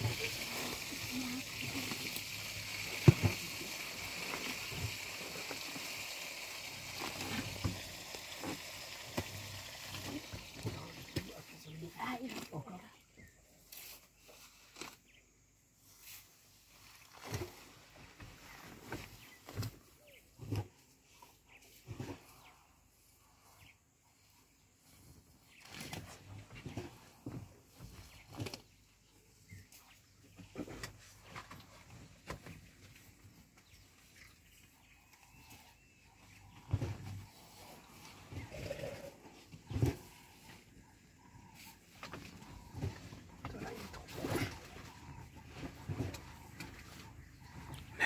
Thank you.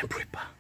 템플이 빠